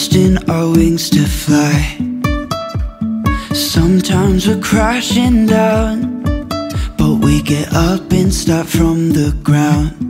Trusting our wings to fly. Sometimes we're crashing down, but we get up and start from the ground.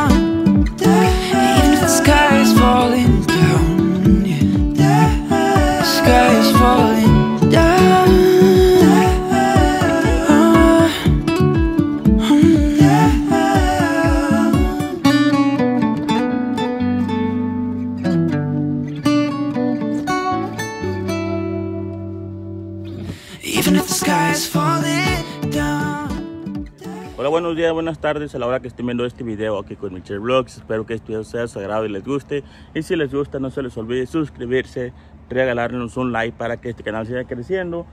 tardes a la hora que estén viendo este video aquí con Michelle Vlogs. Espero que este video sea de su agrado y les guste. Y si les gusta, no se les olvide suscribirse, regalarnos un like para que este canal siga creciendo.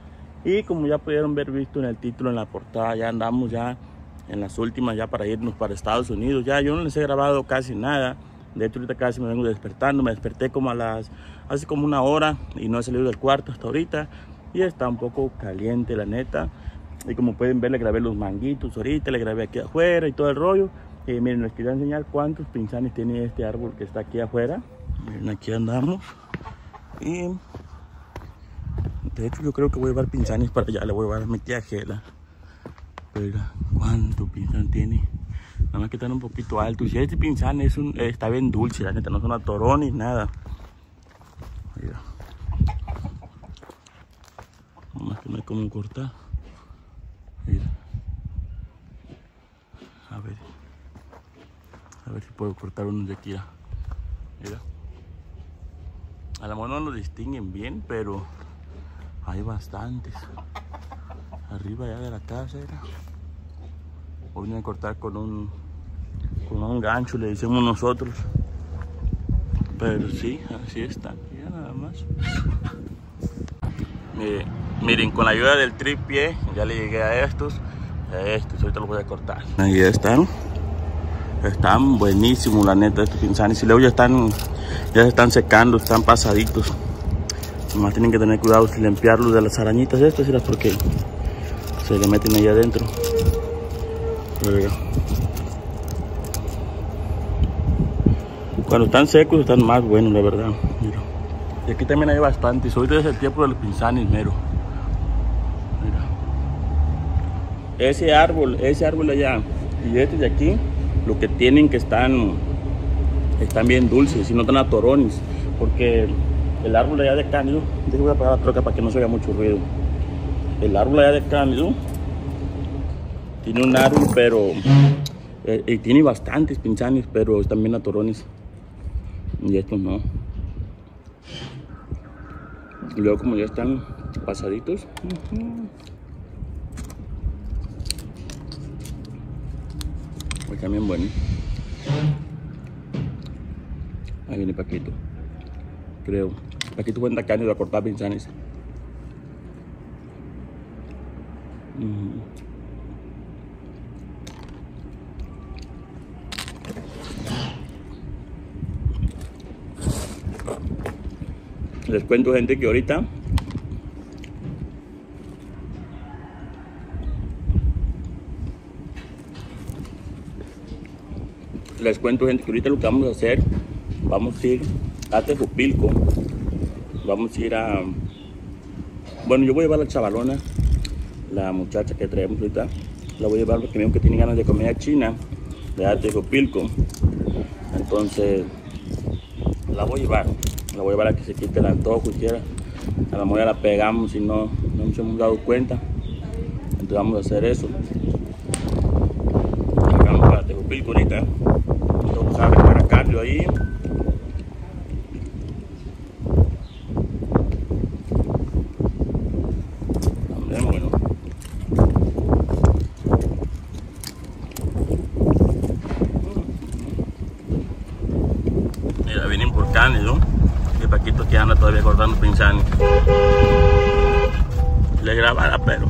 Y como ya pudieron ver visto en el título, en la portada, ya andamos ya en las últimas ya para irnos para Estados Unidos. Ya yo no les he grabado casi nada. De hecho, ahorita casi me vengo despertando. Me desperté como a las, hace como una hora y no he salido del cuarto hasta ahorita. Y está un poco caliente, la neta. Y como pueden ver, le grabé los manguitos ahorita, le grabé aquí afuera y todo el rollo. Y miren, les quería enseñar cuántos pinzanes tiene este árbol que está aquí afuera. Miren, aquí andamos. Y de hecho, yo creo que voy a llevar pinzanes para allá. Le voy a llevar a mi tía Gela. Pero, ¿cuánto pinzán tiene? Nada más que están un poquito altos. Y este pinzán es un, está bien dulce, la neta, no son atorones, nada. Mira. Nomás que no hay cómo cortar. A ver. A ver si puedo cortar unos de aquí. Mira. A lo mejor no lo distinguen bien, pero hay bastantes. Arriba ya de la casa era. Voy a cortar con un con un gancho, le decimos nosotros. Pero sí, así están. Ya nada más. Miren, con la ayuda del tripié ya le llegué a estos. A estos, ahorita los voy a cortar. Ahí están. Están buenísimos, la neta, estos pinzanes. Y luego ya están, ya se están secando, están pasaditos. Nomás tienen que tener cuidado si limpiarlos de las arañitas estas, ¿sí? porque se le meten ahí adentro. Cuando están secos están más buenos, la verdad. Mira. Y aquí también hay bastantes. Ahorita es el tiempo de los pinzanes, mero. Mira. Ese árbol, ese árbol allá y este de aquí, lo que tienen que están, están bien dulces y no tan atorones. Porque el árbol allá de cánido, voy a apagar la troca para que no se oiga mucho ruido. El árbol allá de cánido tiene un árbol, pero eh, tiene bastantes pinzanes, pero están bien atorones. Y estos no. Luego como ya están pasaditos. el camión bueno. Ahí viene Paquito. Creo. Paquito cuenta carne de la cortada pinzanes. Mm. Les cuento gente que ahorita les cuento gente que ahorita lo que vamos a hacer vamos a ir a Tejupilco. Vamos a ir a bueno yo voy a llevar la chavalona la muchacha que traemos ahorita la voy a llevar porque me que tiene ganas de comida china de Tejupilco. Entonces la voy a llevar la voy a llevar a que se quite el antojo si quiera. A la ya la pegamos y no, no nos hemos dado cuenta. Entonces vamos a hacer eso vamos para Tejupilco ahorita vamos a recoger a Carlos ahí Hombre, bueno. Mira, vienen por Cándido. Y Paquito que anda todavía cortando pinzani. Le grabara, pero.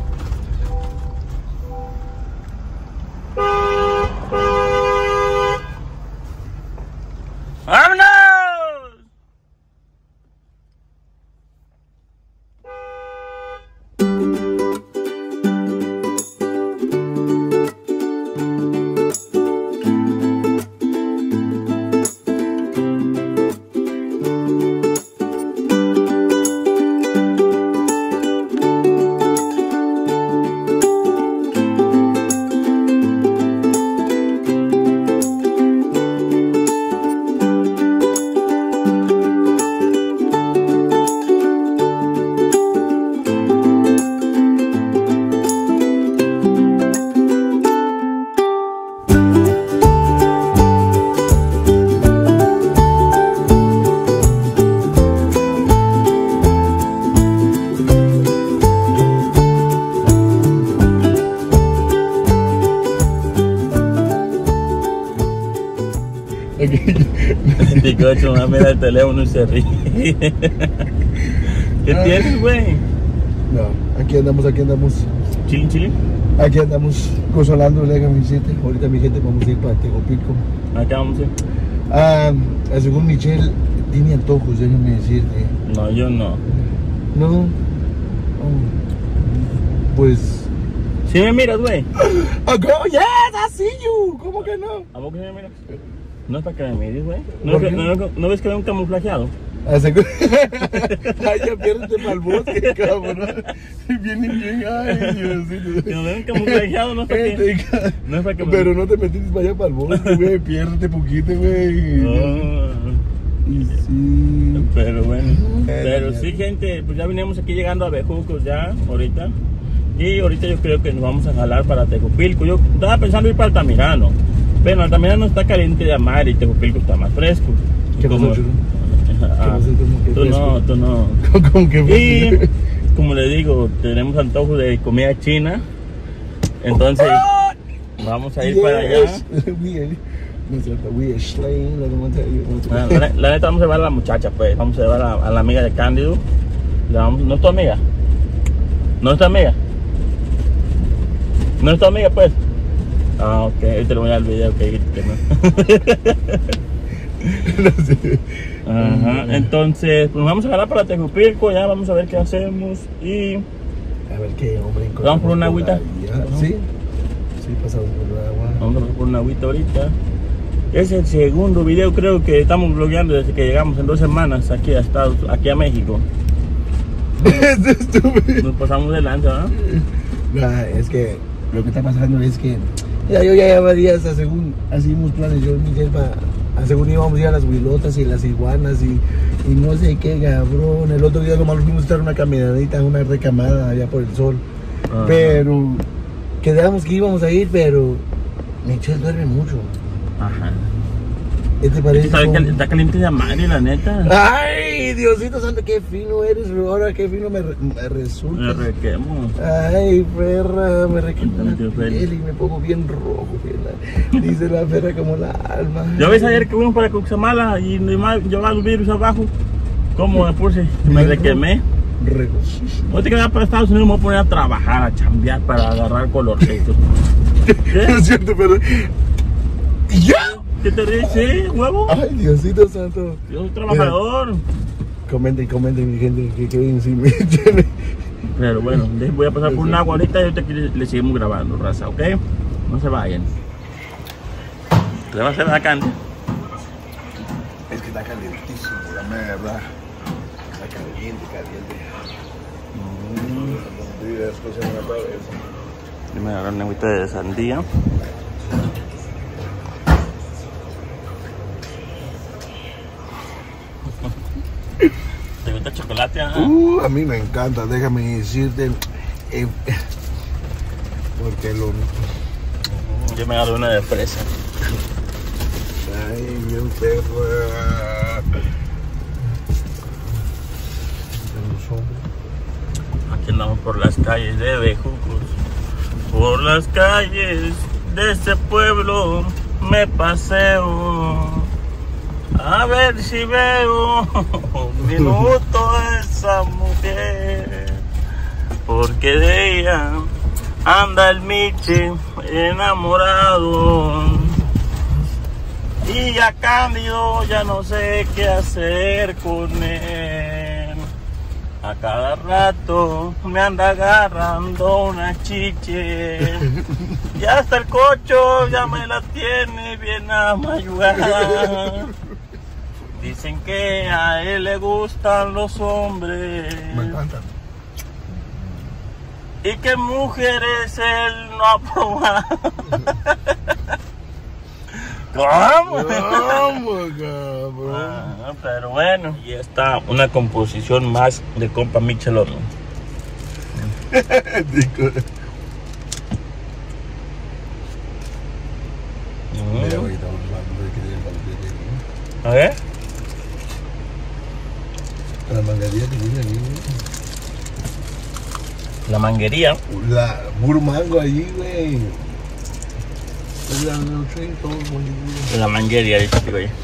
38, me mira el teléfono y se ríe. ¿Qué ah. tienes, güey? No, aquí andamos, aquí andamos. ¿Chile, chile? Aquí andamos consolándole a mi gente. Ahorita, mi gente, vamos a ir para Tejopico. ¿A qué vamos a ir? Ah, eh, según Michelle, tiene antojos, déjame decirte. No, yo no. No. Oh. Pues. Si ¿Sí me miras, güey. Oh, yes, I see you. ¿Cómo que no? ¿A vos que me miras? No es para que me mires, güey. ¿No, ¿Por ves que- qué? no- no ves que veo un camuflajeado? Ah, Ay, ya piérdete para el bosque, cabrón. Vienen bien, ay, Diosito. Si no veo un camuflajeado, no es para que... Este, No es para que me... Pero no te metiste para allá para el bosque, güey. Piérdete poquito, güey. No, Y sí. pero bueno. Eh, Pero sí, gente, pues ya vinimos aquí llegando a Bejucos ya, ahorita. Y ahorita yo creo que nos vamos a jalar para Tejupilco. Yo estaba pensando ir para Altamirano. Pero Altamirano está caliente de mar y Tejupilco está más fresco. ¿Qué Como-? Ah, tú no, tú no. ¿Cómo que Y como le digo, tenemos antojo de comida china. Entonces, vamos a ir para allá. No. Ah, La, la neta vamos a llevar a la muchacha, pues. Vamos a llevar a, a la amiga de Cándido. Vamos- ¿No es tu amiga? ¿No es tu amiga? ¿No es tu amiga, pues? Ah, ok. Ahorita le voy a dar el video que no. No sé. Ajá. Entonces, pues vamos a jalar para Tejupilco, ya vamos a ver qué hacemos. Y A ver qué hombre encontramos ¿Vamos por una agüita? Sí. Sí, pasamos por el agua. vamos a por una agüita ahorita. Es el segundo video, creo que estamos blogueando desde que llegamos en dos semanas aquí a Estados, aquí a México. Es estúpido. Nos pasamos de lanza, ¿no? Nah, es que lo que está pasando es que ya yo ya llevaba días a según hacíamos planes yo y Miguel pa- a según íbamos a ir a las huilotas y las iguanas y, y no sé qué cabrón el otro día nomás nos fuimos a estar una caminadita una recamada allá por el sol Ajá. pero quedamos que íbamos a ir pero Michelle duerme mucho Ajá. ¿Qué te parece? ¿Sabes que cómo? está caliente de madre, la neta? Ay, Diosito santo, qué fino eres, ahora qué fino me, re- me Me resulta. requemo. Ay, perra, me requema la piel y me pongo bien rojo, fiela. Dice la perra como la alma. ¿Ya ves ayer que fuimos para Cuxamala y no llevaba el virus abajo? ¿Cómo me puse? Me requemé. Voy a quedar para Estados Unidos, me voy a poner a trabajar, a chambear para agarrar colorcitos. ¿Qué? Es cierto, pero. ¿Y ¿Ya? ¿Qué te ríes? Sí, huevo. Ay, Diosito santo. Yo soy trabajador. Comenten, comenten, mi gente, que queden sin me tiene. Pero bueno, les voy a pasar por un agua ahorita y ahorita aquí le, le seguimos grabando, raza, ¿ok? No se vayan. ¿Le va a hacer la carne? Es que está calientísimo, la verdad. Está caliente, caliente. Mm. Yo me agarré una agüita de sandía. ¿Te gusta el chocolate? ah? Uh, a mí me encanta, déjame decirte. eh, porque lo. Yo me agarré una de fresa. Ay, bien perro. Aquí andamos por las calles de Bejucos. Por las calles de ese pueblo me paseo. A ver si veo un minuto a esa mujer. Porque de ella anda el Miche enamorado. Y ya Cándido ya no sé qué hacer con él. A cada rato me anda agarrando una chiche. Y hasta el cocho ya me la tiene bien amayugada. Dicen que a él le gustan los hombres. Me encanta. Y que mujeres él no ha probado. ¿Cómo? Vamos, cabrón. Ah, pero bueno, y está una composición más de compa Michelón. Mm. Mira, ahorita vamos hablando de que tiene el A ver. La mangaría que tiene ahí, La manguería. güey. La puro mango allí, güey. La. La manguería, dice que oye.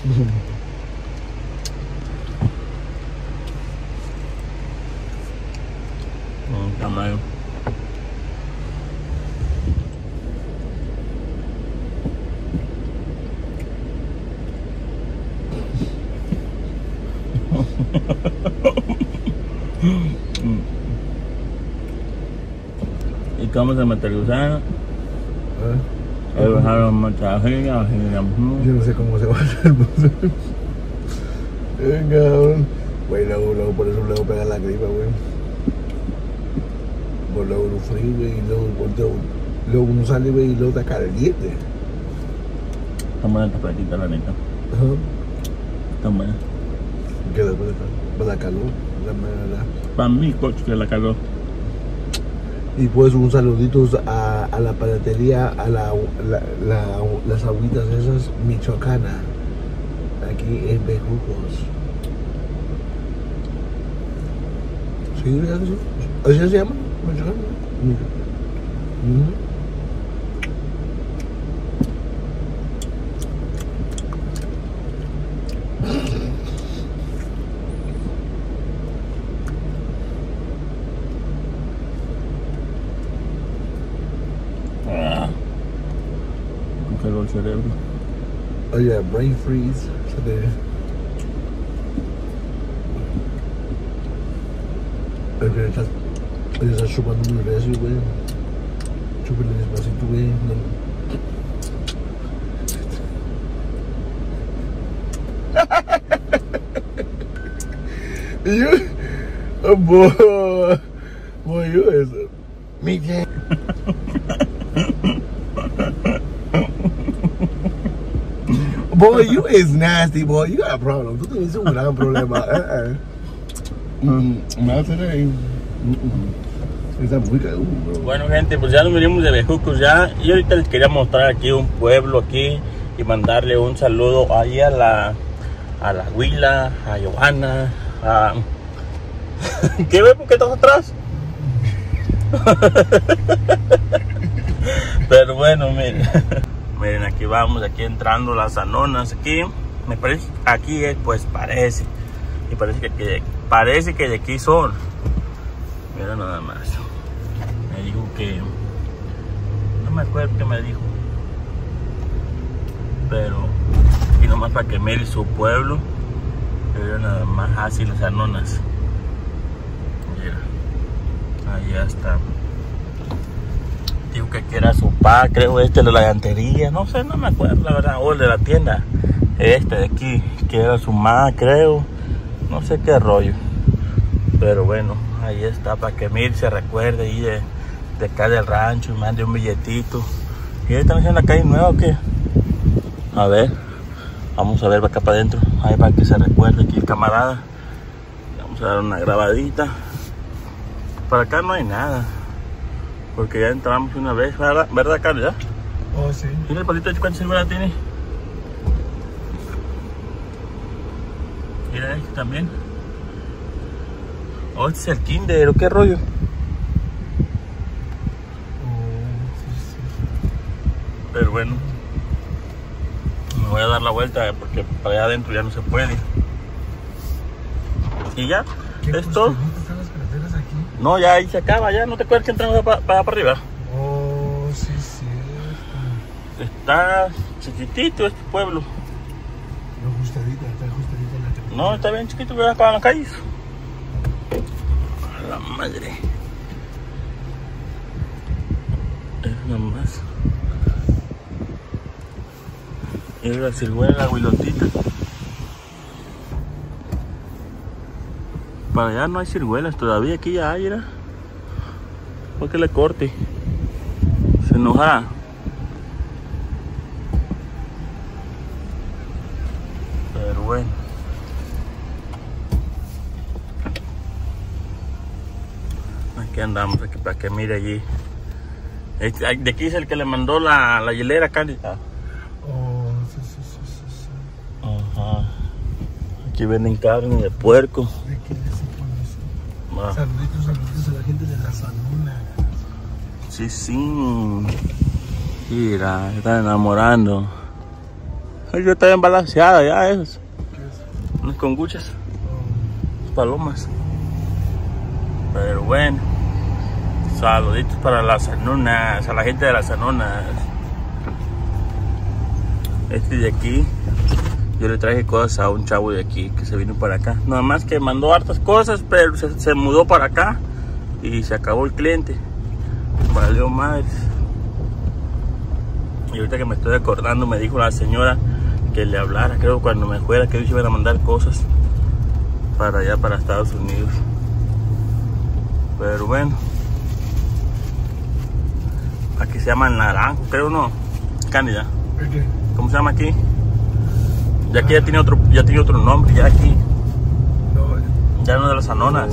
Mm, está mal. ¿Y cómo se materializaron? ¿Ah? El bajaron masajilla, Yo no sé cómo se va a hacer. Venga, cabrón. Güey, luego, luego, por eso luego pega la gripa, güey. Por luego lo frío, güey, y luego, luego, luego uno sale, güey, y luego está caliente. Está buena esta platita, la neta. Ajá. Está buena. Que después de la calor, la verdad. Para mí, coche, que la cagó. Y pues un saludito a, la panadería, a la, la, la- las agüitas esas michoacana, aquí en Bejucos. ¿Sí? ¿Así, ¿Así se llama? ¿Michoacana? Oye, brain freeze. Se te... Es que estás, oye, estás chupando muy recio, güey. Chúpale despacito, güey. No- Y yo, oh, boy, boy, you is me jam. Boy, you is nasty, boy. You got a problem. Tú tienes un gran problema. Mm, not today. Mm -mm. Esa uh, bro. Bueno, gente, pues ya nos venimos de Bejucos ya. Y ahorita les quería mostrar aquí un pueblo aquí y mandarle un saludo ahí a la a la Huila, a Giovanna, a ¿Qué ves? ¿Por qué estás atrás? Pero bueno, miren. Miren, aquí vamos, aquí entrando las anonas aquí. Me parece aquí eh, pues parece. Y parece que, que- parece que de aquí son. Mira nada más. Me dijo que. No me acuerdo qué me dijo. Pero. Y nomás para que mire su pueblo. Mira nada más así las anonas. Mira. Ahí está. Que aquí era su pa, creo este de la llantería. No sé, no me acuerdo la verdad. O el de la tienda. Este de aquí. Que era su ma, creo. No sé qué rollo. Pero bueno, ahí está para que Mir se recuerde ahí de, acá del rancho y mande un billetito. ¿Y ahí están haciendo la calle nueva o qué? A ver, vamos a ver acá para adentro. Ahí para que se recuerde aquí el camarada. Vamos a dar una grabadita. Para acá no hay nada. Porque ya entramos una vez, ¿verdad, ¿verdad Carlos? ya? Oh, sí. Mira el palito de cuántas ciruelas tiene. Mira este también. Oh, este es el kinder, ¿o qué rollo? Pero bueno, me voy a dar la vuelta eh, porque para allá adentro ya no se puede. Y ya, ¿Qué es No, ya ahí se acaba, ya no te acuerdas que entramos para, para, para arriba. Oh, sí, cierto. Está chiquitito este pueblo. No, ajustadita, está ajustadita la carretera. No, está bien chiquito, que acaban las calles. A la madre. Es nomás. Es la ciruela, la huilotita. Para allá no hay ciruelas todavía, aquí ya hay, ¿era? ¿Por qué le corte? Se enojará. Pero bueno. Aquí andamos, aquí para que mire allí. Este- De aquí es el que le mandó la, la hielera, Cándida. Oh, sí, sí, sí, sí, sí. Ajá. Aquí venden carne de puerco. Va. Saluditos, saluditos a la gente de la Sanuna. Sí, sí. Mira, se están enamorando. Yo estaba embalanceada ya, esas. ¿Qué es? Unas conguchas, Oh, palomas. Pero bueno. Saluditos para las sanonas, a la gente de las sanonas. Este de aquí, yo le traje cosas a un chavo de aquí que se vino para acá. Nada más que mandó hartas cosas, pero se, se mudó para acá y se acabó el cliente. Valió madres. Y ahorita que me estoy acordando, me dijo la señora que le hablara, creo, cuando me fuera, que ellos iban a mandar cosas para allá, para Estados Unidos. Pero bueno. Aquí se llama naranjo, creo, ¿no? Cándida. ¿Cómo se llama aquí? Ya aquí ya tiene otro, ya tiene otro nombre, ya aquí. Ya no de las anonas.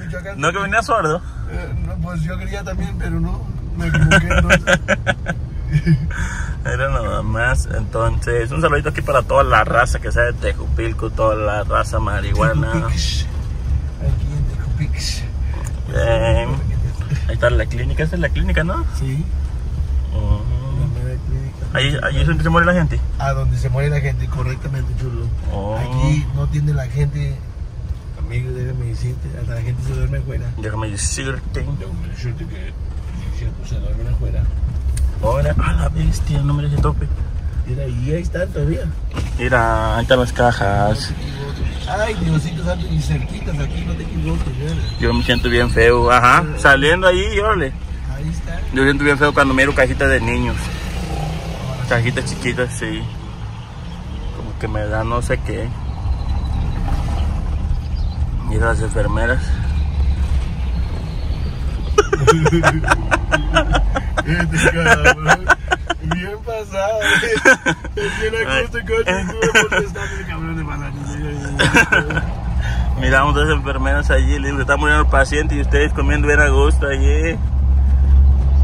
Michoacán. ¿No que venía sordo? Eh, no, pues yo quería también, pero no. Me equivoqué entonces. Era nada más, entonces un saludito aquí para toda la raza que sea de Tejupilco, toda la raza marihuana. Aquí en Tecupix. Bien. Ahí está la clínica, esta es la clínica, ¿no? Sí, la clínica. Ahí, ahí es donde se muere la gente. A donde se muere la gente, correctamente, chulo. Oh. Aquí no tiene la gente, amigo, déjame decirte, hasta la gente se duerme afuera. Déjame decirte. Déjame decirte que se duermen afuera. Ahora, a la bestia, no me dejes tope. Mira, y ahí están todavía. Mira, ahí están las cajas. Ay, Diosito santo, y cerquitas aquí, no te equivoques. Yo me siento bien feo, ajá. Saliendo ahí, órale. Ahí está. Yo siento bien feo cuando miro cajitas de niños. Cajitas chiquitas, sí. Como que me da no sé qué. Mira las enfermeras. Este cabrón, bien pasado. Es bien a gusto, coche, y tú me protestando, el cabrón de malandro. Miramos dos enfermeras allí, le digo, está muriendo el paciente y ustedes comiendo bien a gusto allí.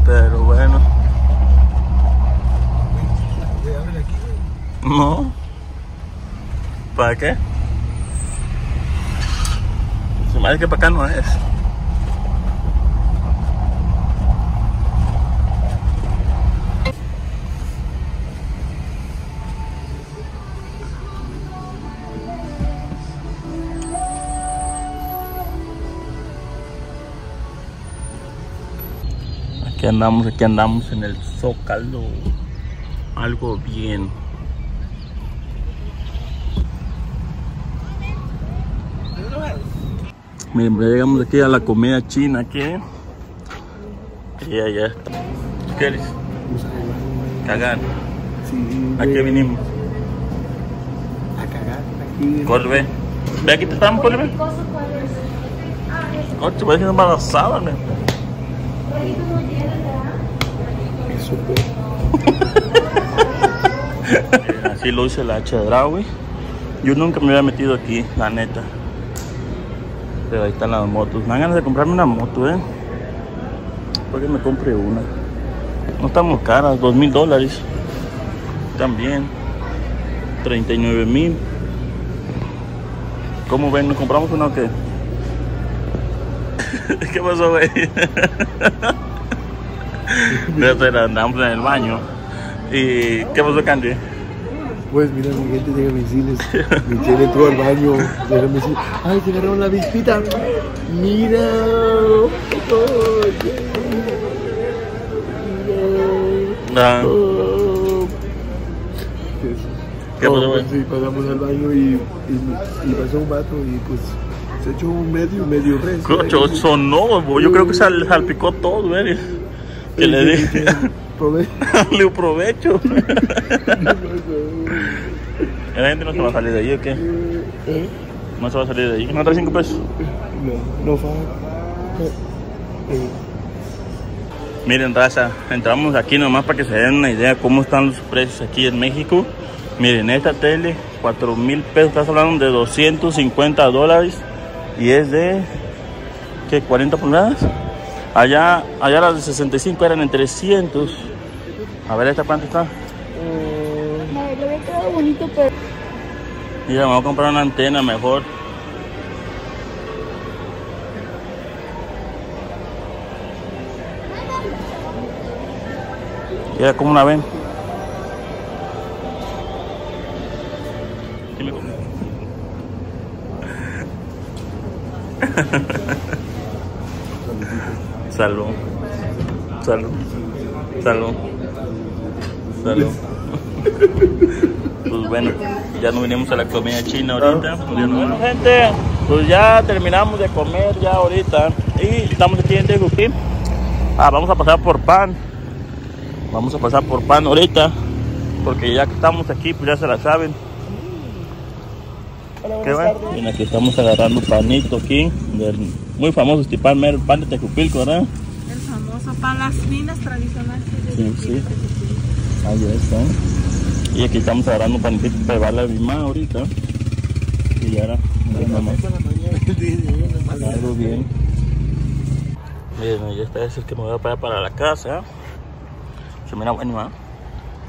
Pero bueno, no. ¿Para qué? Para acá no es. Aquí andamos, aquí andamos en el Zócalo. Algo bien. Miren, ya llegamos aquí a la comida china aquí. Y allá está. ¿Qué quieres? Cagar. Sí, ¿A qué vinimos? A cagar aquí. Corre, ve. Aquí te estamos, corre, ve. Corre, voy a embarazada. Eso, pues. Así lo hice la chedra, güey. Yo nunca me había metido aquí, la neta. Pero ahí están las motos. Me dan ganas de comprarme una moto, eh. Porque me compre una. No estamos caras, dos mil dólares. También. 39 mil. ¿Cómo ven? ¿Nos compramos una o qué? ¿Qué pasó, güey? Pero andamos en el baño. ¿Y qué pasó, Candy? Pues mira, mi gente, déjame decirles. Michelle entró al baño. Déjame decir. Ay, se agarraron la vispita. Mira. Oye. Ah, Oh. ¿Qué pasó, Oh, güey? Sí, pasamos al baño y, y, y pasó un vato y pues se echó un medio, medio res. Cocho, sonó, yo creo que sal, salpicó todo, güey. Que le dije, Probé. le provecho. La gente no se va a salir de ahí, ¿o qué? ¿Eh? No se va a salir de ahí. ¿No trae cinco pesos? No, no fa. Eh, Miren, raza, entramos aquí nomás para que se den una idea cómo están los precios aquí en México. Miren, esta tele, 4 mil pesos, estás hablando de 250 dólares y es de, ¿qué? 40 pulgadas. Allá, allá las de 65 eran en 300. A ver, ¿esta cuánto está? Me le había quedado bonito, pero Mira, me voy a comprar una antena mejor. Mira cómo la ven. Sí me. Salud. Salud. Salud. Salud. Pues bueno, ya no vinimos a la comida china ahorita. Pues no- Bueno, gente, pues ya terminamos de comer ya ahorita. Y estamos aquí en Teguquín. Ah, vamos a pasar por pan. Vamos a pasar por pan ahorita. porque ya que estamos aquí, pues ya se la saben. Hola, buenas bueno. tardes. Bien, aquí estamos agarrando panito aquí, del muy famoso este pan, mero, pan de Tecupilco, ¿verdad? El famoso pan, las finas tradicionales. de Sí, sí. Ahí está. Y aquí estamos agarrando un panitito para llevarle a mi mamá ahorita. Y mala. Algo bien. Miren, ya está es el que me voy a parar para la casa. Se mira bueno, ¿ah?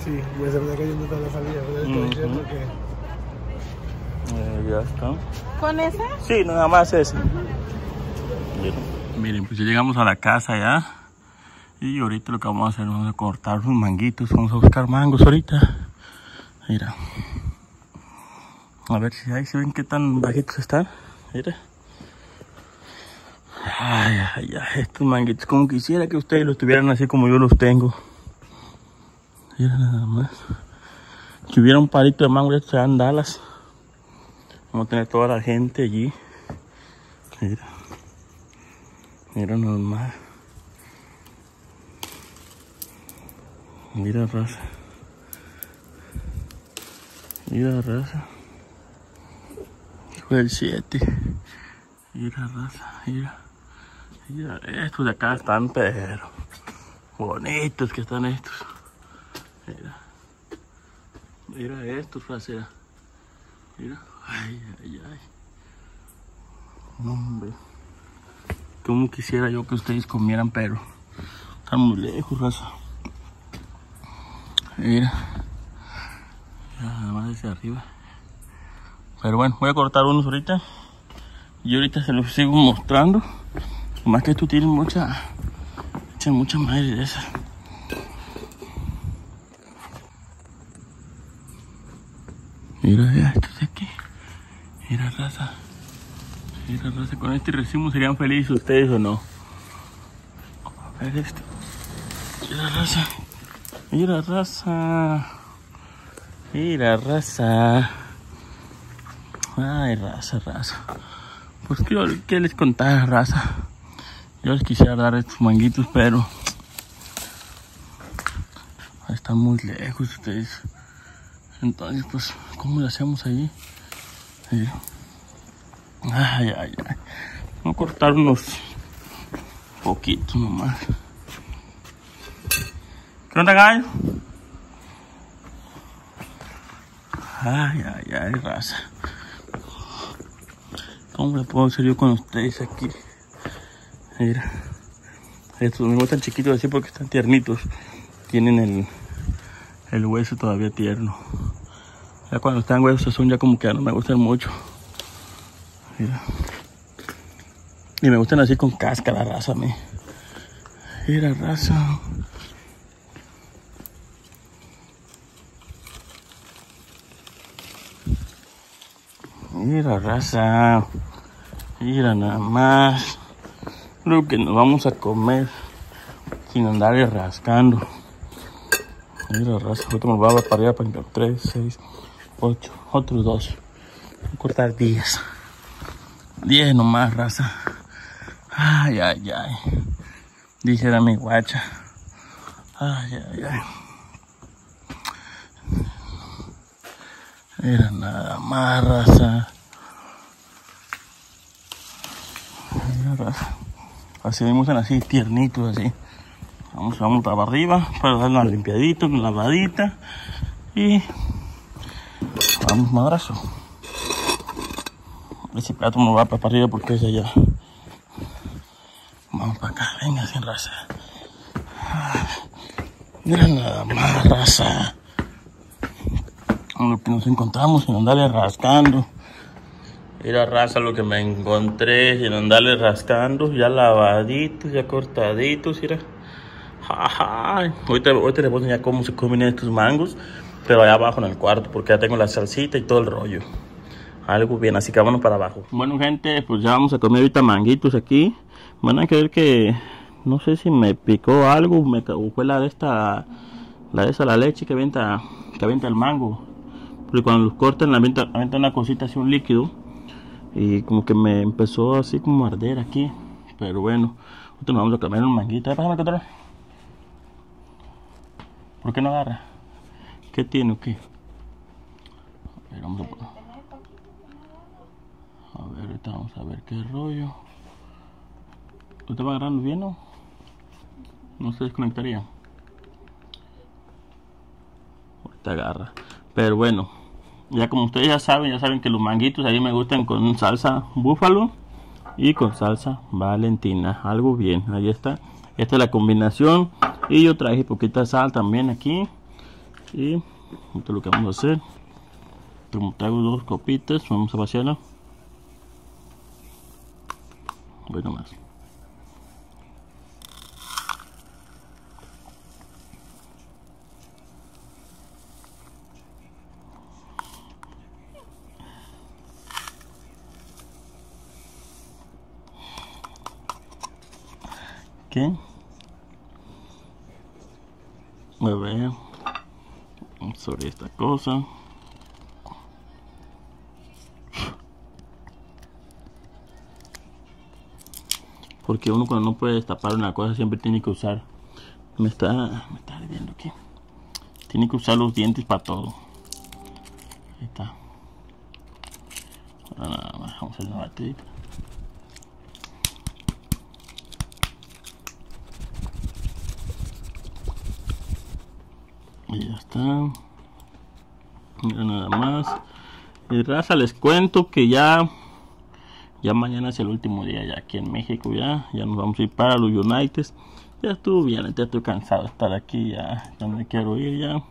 Sí, voy a estar cayendo toda la salida. ¿verdad? Estoy Ujú. diciendo que Eh, ya está. ¿Con esa? Sí, nada más ese. Miren, pues ya llegamos a la casa ya. Y ahorita lo que vamos a hacer, vamos a cortar unos manguitos. Vamos a buscar mangos ahorita. Mira. A ver si ahí se ven qué tan bajitos están. Mira. Ay, ay, ay, estos manguitos. Como quisiera que ustedes los tuvieran así como yo los tengo. Mira nada más. Si hubiera un palito de mango, ya sean Dallas. Vamos a tener toda la gente allí. Mira. Mira normal. Mira raza. Mira raza. Hijo del 7. Mira raza. Mira. Mira. Estos de acá están pero. Bonitos que están estos. Mira. Mira estos, raza. Mira. Ay, ay, ay. Hombre. Como quisiera yo que ustedes comieran, pero están muy lejos. Mira. Nada más hacia arriba. Pero bueno, voy a cortar unos ahorita. Y ahorita se los sigo mostrando. Más que tú tienes mucha. Mucha, mucha madre de esa. Mira aquí. Mira, raza. Mira, raza. Con este racimo serían felices ustedes o no. Esto. Mira, raza. Mira, raza. Mira, raza. Ay, raza, raza. Pues yo, ¿qué les contara, raza? Yo les quisiera dar estos manguitos, pero están muy lejos ustedes. Entonces, pues, ¿cómo le hacemos ahí? Ay, ay, ay. Vamos a cortar unos poquitos nomás. ¿Qué onda, gallo? Ay, ay, ay, raza. ¿Cómo le puedo hacer yo con ustedes aquí? Mira. Estos me gustan chiquitos así porque están tiernitos. Tienen el, el hueso todavía tierno. Ya cuando están huesos son ya como que ya no me gustan mucho. Mira. Y me gustan así con cáscara, raza, me. Mira, raza. Mira, raza. Mira nada más. Lo que nos vamos a comer sin andarle rascando. Mira, raza. Ahorita me voy a para allá para 3, 6, 8, otros dos. Voy a cortar 10. 10 nomás, raza. Ay, ay, ay. Dijera mi guacha. Ay, ay, ay. Mira nada más, raza. Mira, raza. Así gustan así, tiernitos, así. Vamos, vamos para arriba para dar una limpiadita, una lavadita. Y vamos, madrazo. Ese plato no va para arriba porque es allá. Vamos para acá, venga, sin raza. Ay, Mira nada más, raza. Lo que nos encontramos sin andarle rascando. Mira, raza, lo que me encontré sin andarle rascando. Ya lavaditos, ya cortaditos, mira. Ay, ahorita, ahorita les voy a enseñar cómo se comen estos mangos. Pero allá abajo en el cuarto, porque ya tengo la salsita y todo el rollo. Algo bien, así que vámonos para abajo. Bueno, gente, pues ya vamos a comer ahorita manguitos aquí. Van a creer que no sé si me picó algo, me fue la de esta, la de esa, la leche que avienta, que avienta el mango. Porque cuando los cortan, avienta, avienta una cosita así, un líquido. Y como que me empezó así como a arder aquí. Pero bueno, nosotros nos vamos a comer un manguito. Eh, Pásame el control. ¿Por qué no agarra? ¿Qué tiene o qué? A ver, vamos a ver, vamos a ver qué rollo. ¿Usted agarrando bien o? No se desconectaría. Ahorita agarra. Pero bueno, ya como ustedes ya saben, ya saben que los manguitos a mí me gustan con salsa búfalo y con salsa valentina. Algo bien, ahí está. Esta es la combinación. Y yo traje poquita sal también aquí. Y esto es lo que vamos a hacer. Como traigo dos copitas, vamos a vaciarla. Bueno más. ¿Qué? A ver. Sobre esta cosa. Porque uno cuando no puede destapar una cosa siempre tiene que usar. Me está, me está viendo aquí. Tiene que usar los dientes para todo. Ahí está. Ahora nada más, vamos a hacer una. Mira nada más. Y raza, les cuento que ya ya mañana es el último día ya aquí en México ya ya nos vamos a ir para los United. Ya estuvo bien ya estoy cansado de estar aquí ya ya me quiero ir ya.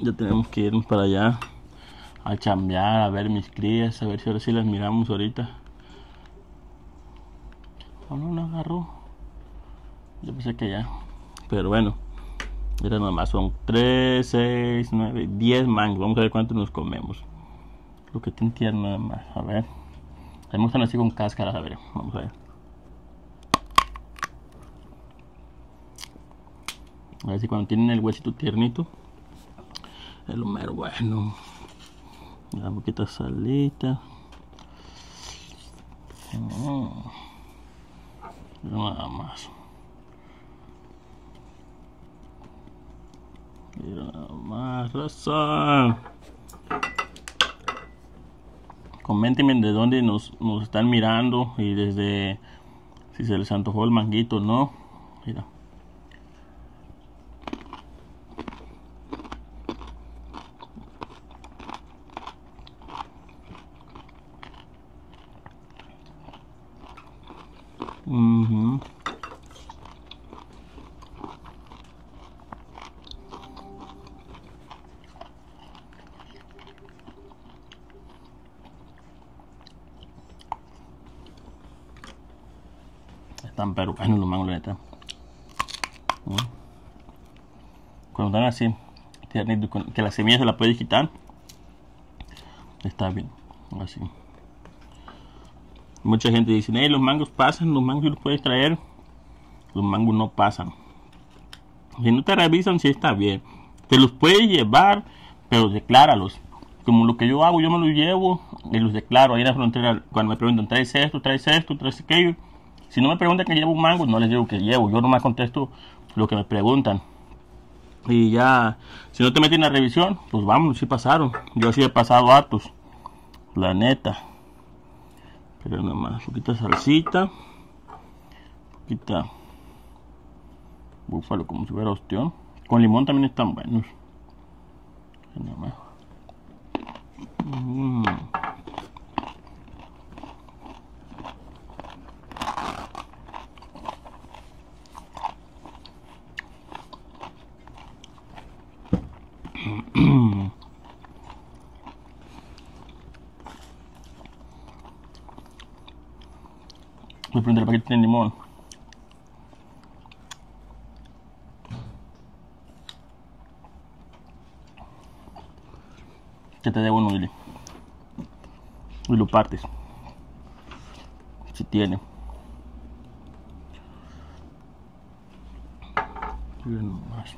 Ya tenemos que irnos para allá a chambear a ver mis crías a ver si ahora sí las miramos ahorita no no agarró yo pensé que ya pero bueno Mira nada más, son 3, 6, 9, 10 mangos. Vamos a ver cuántos nos comemos. Lo que tiene tierno nada más. A ver. A mí me así con cáscaras. A ver, vamos a ver. A ver si cuando tienen el huesito tiernito. Es lo mero bueno. La poquita salita. Mm. Nada más. Mira más raza. Coméntenme de dónde nos, nos están mirando y desde si se les antojó el manguito, ¿no? Mira. Buenos los mangos, la neta. Mm. Cuando están así, que la semilla se la puedes quitar, está bien. Así. Mucha gente dice, "Ey, los mangos pasan, los mangos los puedes traer. Los mangos no pasan. Si no te revisan, sí está bien. Te los puedes llevar, pero decláralos. Como lo que yo hago, yo me los llevo y los declaro ahí en la frontera. Cuando me preguntan, ¿traes esto, traes esto, traes aquello? Si no me preguntan que llevo un mango, no les digo que llevo. Yo nomás contesto lo que me preguntan. Y ya, si no te meten en la revisión, pues vamos, sí pasaron. Yo sí he pasado hartos. La neta. Pero nada más, poquita salsita. Poquita búfalo como si fuera ostión. Con limón también están buenos. Mm. Prender el paquete de limón. Que te dé uno, dile. Y lo partes. Si tiene. Mira nomás.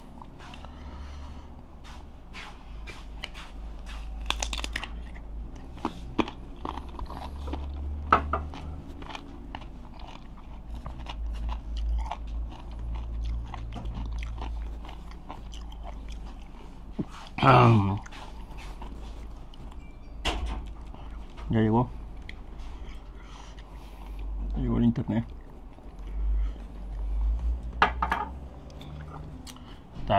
Ah. Ya llegó. Ya llegó el internet. Está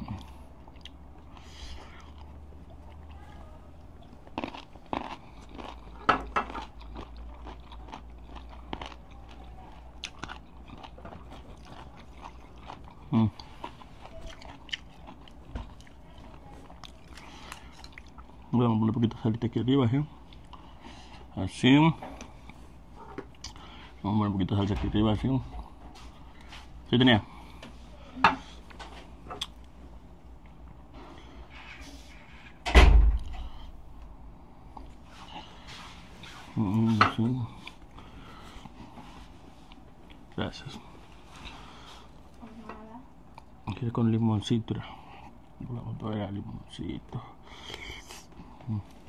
Voy a poner un poquito de salita aquí arriba, ¿eh? Así. Vamos a poner un poquito de salsa aquí arriba, así. ¿Sí tenía? Mm, sí. Gracias. Quiero con limoncito. Vamos a ver limoncito. Mm.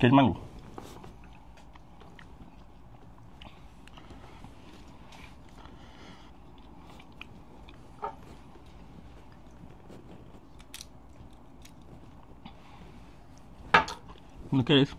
¿Qué es mango? ¿No quieres?